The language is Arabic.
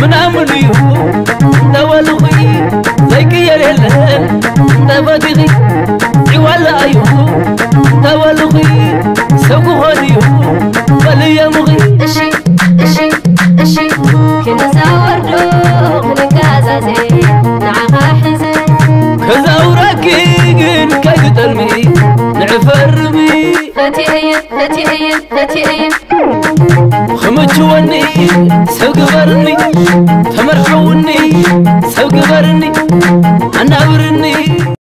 ምናምን እዩ እንደበልኺ ዘይቅየር የለን እንደበዲኺ ዒዋላ እዩ እንደበልኺ ሰብ ክኾን እዩ በልየ ምኺ እሺ እሺ እሺ ክንዛወርዶ ክንጋዛዜ ንዓኻ ሕዘ ከዛውራኪ ግን ከይግጠልሚ ንዕፈርሚ خمجوني سوقبرني تمرحوني سوقبرني أنا برني